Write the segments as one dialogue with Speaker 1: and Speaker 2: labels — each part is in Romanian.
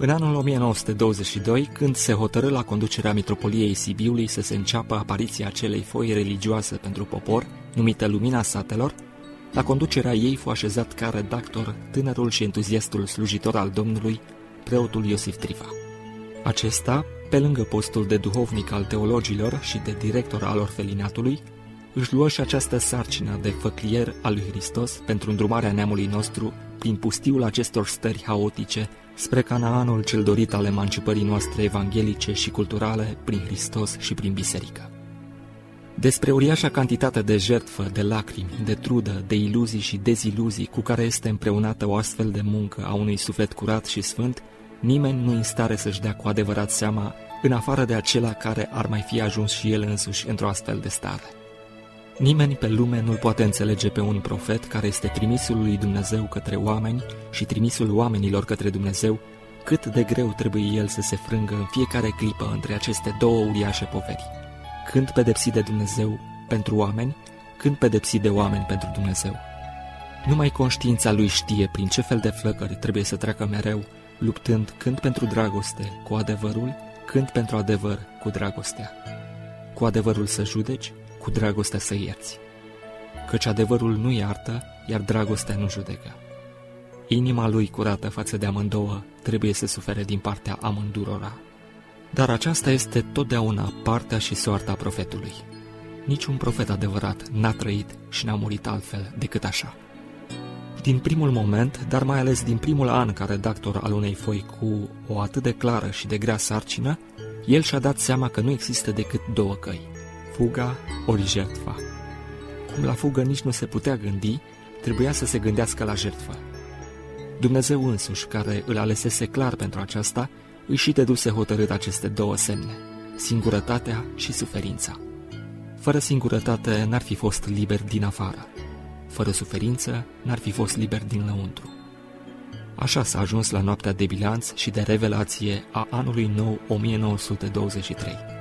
Speaker 1: În anul 1922, când se hotărâ la conducerea Mitropoliei Sibiului să se înceapă apariția acelei foi religioase pentru popor, numită Lumina Satelor, la conducerea ei fu așezat ca redactor tânărul și entuziastul slujitor al Domnului, preotul Iosif Trifa. Acesta, pe lângă postul de duhovnic al teologilor și de director al orfelinatului, își luă și această sarcină de făclier al lui Hristos pentru îndrumarea neamului nostru prin pustiul acestor stări haotice spre Canaanul cel dorit al emancipării noastre evanghelice și culturale prin Hristos și prin biserică. Despre uriașa cantitate de jertfă, de lacrimi, de trudă, de iluzii și deziluzii cu care este împreunată o astfel de muncă a unui suflet curat și sfânt, nimeni nu în stare să-și dea cu adevărat seama, în afară de acela care ar mai fi ajuns și el însuși într-o astfel de stare. Nimeni pe lume nu-l poate înțelege pe un profet care este trimisul lui Dumnezeu către oameni și trimisul oamenilor către Dumnezeu, cât de greu trebuie el să se frângă în fiecare clipă între aceste două uriașe poveri. Când pedepsi de Dumnezeu pentru oameni, când pedepsi de oameni pentru Dumnezeu. Numai conștiința lui știe prin ce fel de flăcări trebuie să treacă mereu, luptând când pentru dragoste cu adevărul, când pentru adevăr cu dragostea. Cu adevărul să judeci, cu dragostea să ierți. Căci adevărul nu iartă, iar dragostea nu judecă. Inima lui curată față de amândouă trebuie să sufere din partea amândurora. Dar aceasta este totdeauna partea și soarta profetului. Niciun profet adevărat n-a trăit și n-a murit altfel decât așa. Din primul moment, dar mai ales din primul an ca redactor al unei foi cu o atât de clară și de grea sarcină, el și-a dat seama că nu există decât două căi, fuga ori jertfa. Cum la fugă nici nu se putea gândi, trebuia să se gândească la jertfă. Dumnezeu însuși, care îl alesese clar pentru aceasta, își și deduse hotărât aceste două semne, singurătatea și suferința. Fără singurătate n-ar fi fost liber din afară. Fără suferință n-ar fi fost liber din lăuntru. Așa s-a ajuns la noaptea de bilanț și de revelație a anului nou 1923.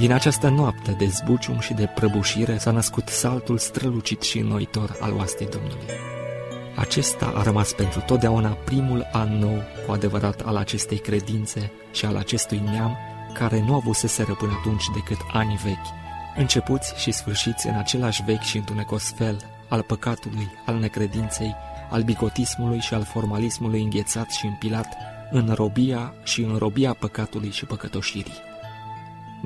Speaker 1: Din această noapte de zbucium și de prăbușire s-a născut saltul strălucit și înnoitor al oastei Domnului. Acesta a rămas pentru totdeauna primul an nou cu adevărat al acestei credințe și al acestui neam care nu avuseseră până atunci decât ani vechi, începuți și sfârșiți în același vechi și întunecos fel al păcatului, al necredinței, al bigotismului și al formalismului înghețat și împilat în robia și în robia păcatului și păcătoșirii.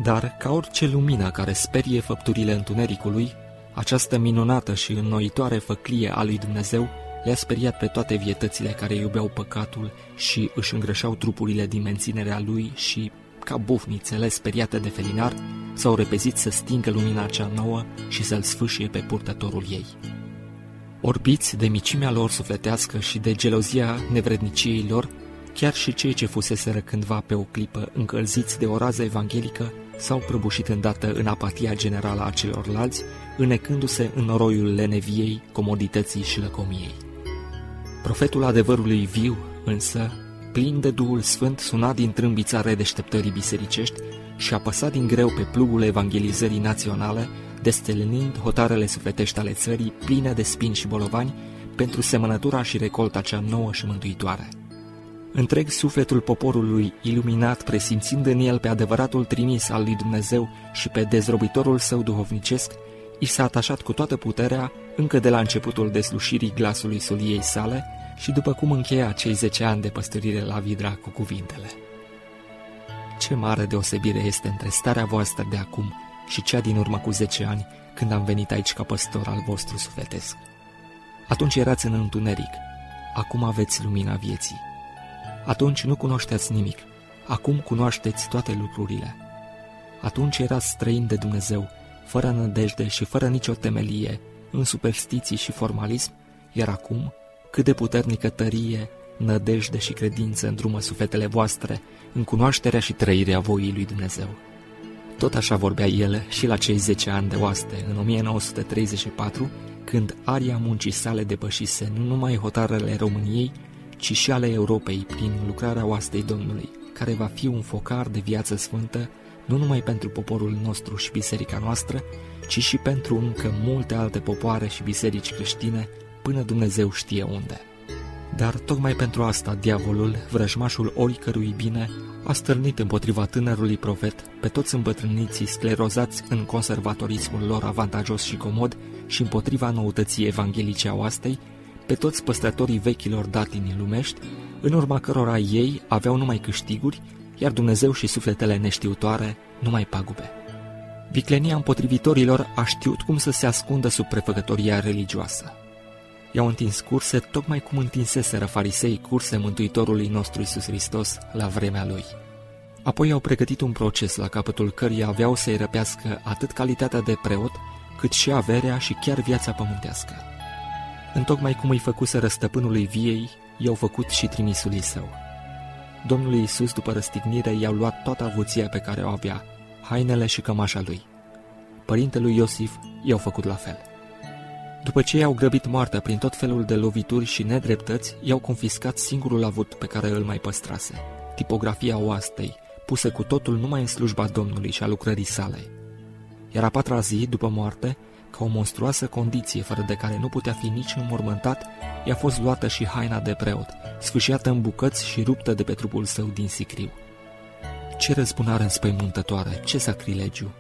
Speaker 1: Dar, ca orice lumină care sperie făpturile întunericului, această minunată și înnoitoare făclie a lui Dumnezeu le-a speriat pe toate vietățile care iubeau păcatul și își îngrășau trupurile din menținerea lui și, ca bufnițele speriate de felinar, s-au repezit să stingă lumina cea nouă și să-l sfâșie pe purtătorul ei. Orbiți de micimea lor sufletească și de gelozia nevredniciei lor, chiar și cei ce fuseseră cândva pe o clipă încălziți de o rază evanghelică s-au prăbușit îndată în apatia generală a celorlalți, înecându-se în noroiul leneviei, comodității și lăcomiei. Profetul adevărului viu, însă, plin de Duhul Sfânt, suna din trâmbița redeșteptării bisericești și apăsa din greu pe plugul evangelizării naționale, destelenind hotarele sufletești ale țării pline de spini și bolovani pentru semănătura și recolta cea nouă și mântuitoare. Întreg sufletul poporului, iluminat, presimțind în el pe adevăratul trimis al lui Dumnezeu și pe dezrobitorul său duhovnicesc, i s-a atașat cu toată puterea încă de la începutul deslușirii glasului soliei sale și după cum încheia cei zece ani de păstorire la Vidra cu cuvintele. Ce mare deosebire este între starea voastră de acum și cea din urmă cu zece ani, când am venit aici ca păstor al vostru sufletesc. Atunci erați în întuneric, acum aveți lumina vieții. Atunci nu cunoșteați nimic, acum cunoașteți toate lucrurile. Atunci erați străin de Dumnezeu, fără nădejde și fără nicio temelie, în superstiții și formalism, iar acum, cât de puternică tărie, nădejde și credință îndrumă sufletele voastre în cunoașterea și trăirea voii lui Dumnezeu. Tot așa vorbea el și la cei 10 ani de oaste, în 1934, când aria muncii sale depășise nu numai hotarele României, ci și ale Europei prin lucrarea oastei Domnului, care va fi un focar de viață sfântă nu numai pentru poporul nostru și biserica noastră, ci și pentru încă multe alte popoare și biserici creștine, până Dumnezeu știe unde. Dar tocmai pentru asta diavolul, vrăjmașul oricărui bine, a stârnit împotriva tânărului profet pe toți îmbătrâniții sclerozați în conservatorismul lor avantajos și comod și împotriva noutății evanghelice a oastei, pe toți păstrătorii vechilor datini lumești, în urma cărora ei aveau numai câștiguri, iar Dumnezeu și sufletele neștiutoare numai pagube. Viclenia împotrivitorilor a știut cum să se ascundă sub prefăcătoria religioasă. I-au întins curse tocmai cum întinseseră farisei curse Mântuitorului nostru Isus Hristos la vremea lui. Apoi au pregătit un proces la capătul căruia aveau să-i răpească atât calitatea de preot, cât și averea și chiar viața pământească. Întocmai cum îi făcuseră stăpânului viei, i-au făcut și trimisului său. Domnului Isus, după răstignire, i-au luat toată avuția pe care o avea, hainele și cămașa lui. Părintelui Iosif i-au făcut la fel. După ce i-au grăbit moartea prin tot felul de lovituri și nedreptăți, i-au confiscat singurul avut pe care îl mai păstrase, tipografia oastei, pusă cu totul numai în slujba Domnului și a lucrării sale. Iar a patra zi, după moarte, ca o monstruoasă condiție fără de care nu putea fi nici înmormântat, i-a fost luată și haina de preot, sfâșiată în bucăți și ruptă de pe trupul său din sicriu. Ce răzbunare înspăimântătoare, ce sacrilegiu,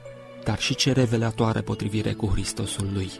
Speaker 1: dar și ce revelatoare potrivire cu Hristosul lui!